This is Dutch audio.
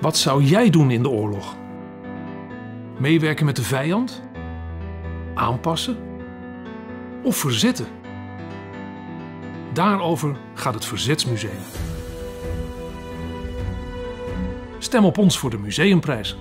Wat zou jij doen in de oorlog? Meewerken met de vijand? Aanpassen? Of verzetten? Daarover gaat het Verzetsmuseum. Stem op ons voor de Museumprijs.